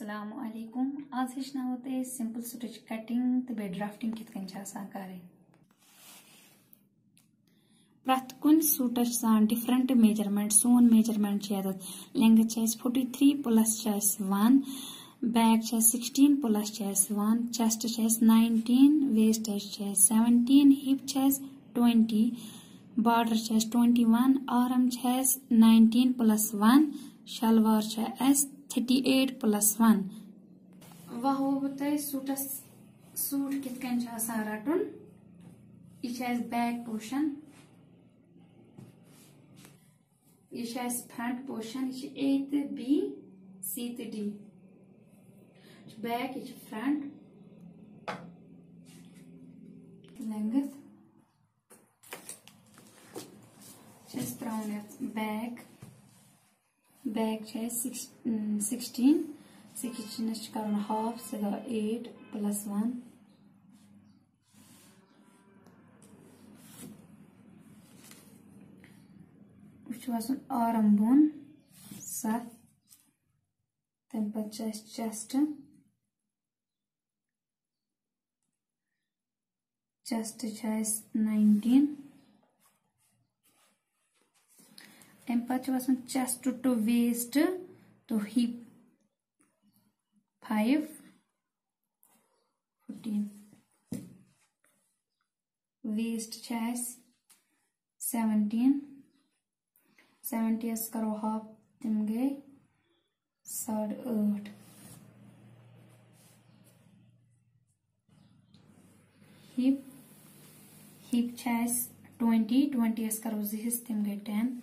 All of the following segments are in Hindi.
असलम आज हेचनो ते सिंपल स्टिच कटिंग तो ड्राफ्टिंग कित करें प्रत कुन सूटस डिफरेंट मेज़रमेंट सोन measurement length forty three plus one back sixteen plus one chest nineteen waist seventeen hip twenty border twenty one arm nineteen plus one salwar thirty eight plus one. वह सूटस सूट कित रटन यह बैक पोर्शन यह फ्रंट पोर्शन यह बी सी तो डी बैक यह front length back back sixteen sixteen कर हाफ़ से एट प्लस वन वह आरम बोन सत तम पे चेस्ट चेस्ट तम पे chest to waist five fourteen waist seventeen seventy करो हाफ़, तम गए। साढ़े ठ हिप हिप ट्वेंटी ट्वेंटी करो जिस तम गए ten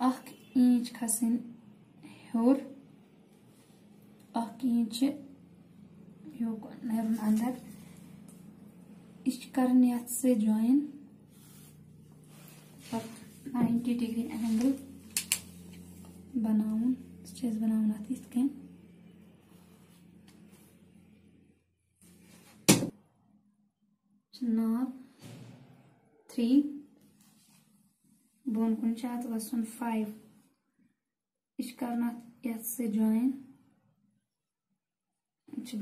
border twenty one twenty one करो जिस तम गई साढ़े दह यह स्केल गन से जॉइन अम पे चेस्ट टू वेस्ट जॉइन कर तम पे कर जॉइन तम पे अख इंच खसन हर अख इंच नरन अंदर यह कर से जॉइन नाइन्टी डिग्री एंगल बनावन बनावन अत इत नाप थ्री बोन कुन वसन फाइव यह करना यथ से जॉइन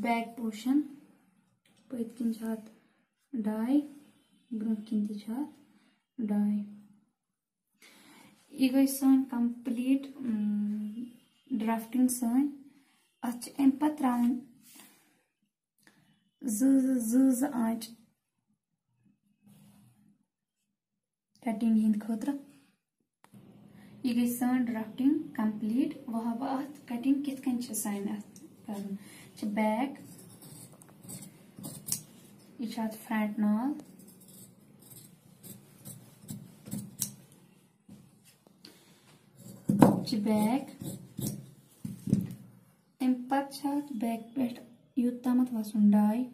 बैक पोर्शन पत किन डाई ब्रो किन डाई यह गई सन कंप्लीट ड्राफ्टिंग सन अत अम पे त्रावन ज आँच कटिंग हिंद खुद यह गई सन ड्राफ्टिंग कंप्लीट वह अत कटिंग कित सान कर बैक यह फ्रंट नाल बैक अम पे बैक पे यूतम वसन डाई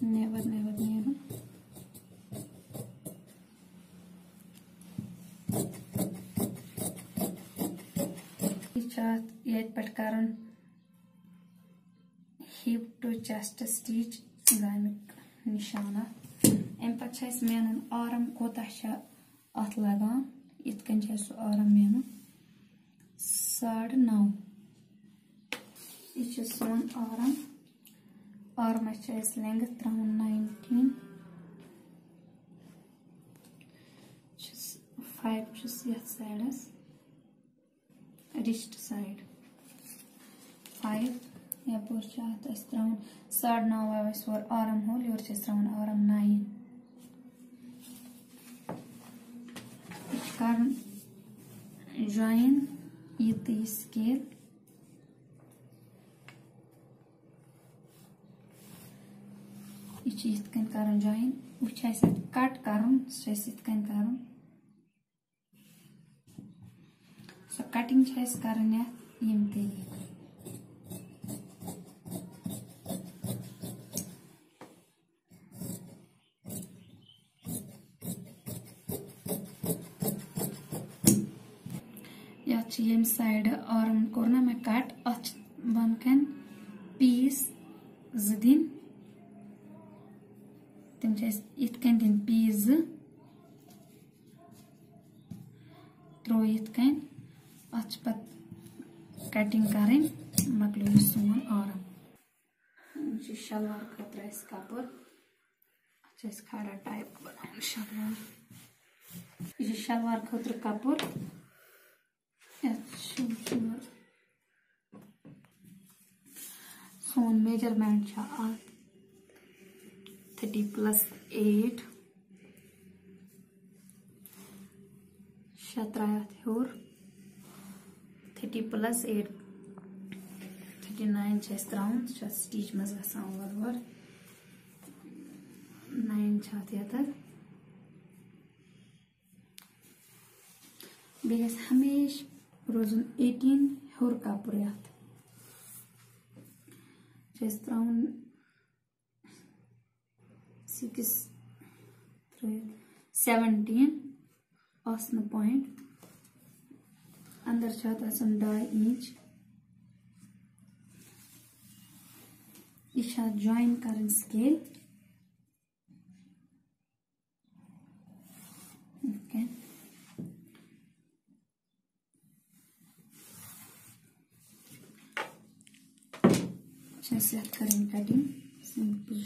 never never never chat yet pat karan hip to chest stitch गामिक निशाना अम पे मेन आरम कोत अत लगान इत सह आरम मेन साढ़े नौ यह सोन आरम आरमस लेंथ त्रावन नाइनटीन फाइव ये साइडस रिस्ट साइड फाइव यपर त्रावन साढ़ नौ आव और आरम होल योर त्रावन आरम नाइन कर ज्वाइन ये स्केल यह कर ज्वाइन वह कट कर कर सो कटिंग कर ये साइड आर्म कोर ना मे कट अत बन कन पीस दिन तम इत कन दिन पीस त्रो इत कन अत पत कटिंग कर मकलो सोन आर्म शलवार खतर कपर खड़ा टाइप बना शलवार। यह शलवार खतर कपर सोन मेज़रमेंट थर्टी प्लस एट शत्रात हूर thirty plus eight thirty nine त्रावन stitch मज ओवर नाइन ये बेस हमेशा रोजन एटीन हर त्रावन सिक्स सेवनटीन पॉइंट। अंदर डाई इंच। यह ज्वाइन कर स्केल। अच्छा से करें cutting simple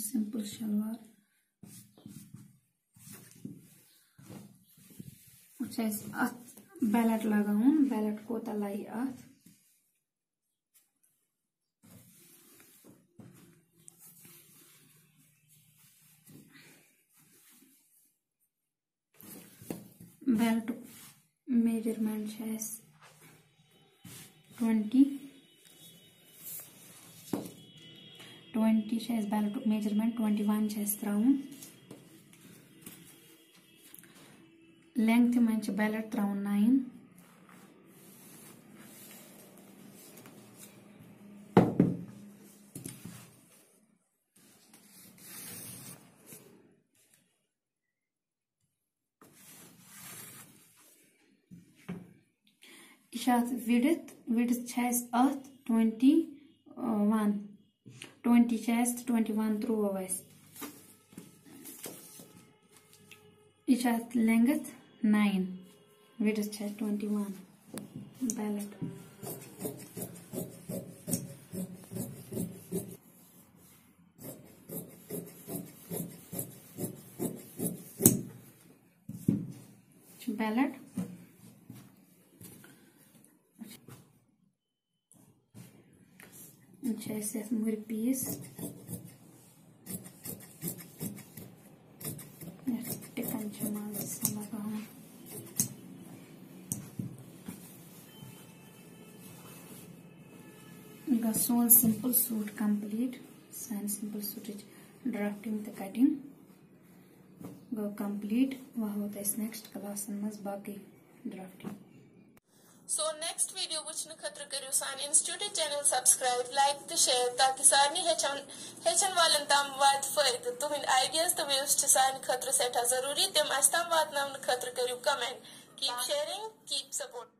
simple salwar belt लगाऊन ballot कोता लाई अथ belt measurement as 20 20 says belt measurement 21 says round length match belt round 9 belt belt belt width width अत twenty one twenty twenty one त्रुव यह length nine width twenty one belt belt ऐसे मुर पीस टिकन लगा सोन सिंपल सूट कंप्लीट सान सिंपल सूट ड्राफ्टिंग तो कटिंग गो कंप्लीट वह है नेक्स्ट क्लास मज बाकी ड्राफ्टिंग सो नेक्स्ट वीडियो वुचन खतर करो सान इंस्टीट्यूट चैनल सब्सक्राइब लाइक द शेयर ताकि सारनी हेचन हेचन वालन तम वात फ़ायदे तुमिन आइडियाज़ तो व्यूज़ सान खतर सेठा ज़रूरी तम अस वाद नाम खतर करियो comment keep sharing keep support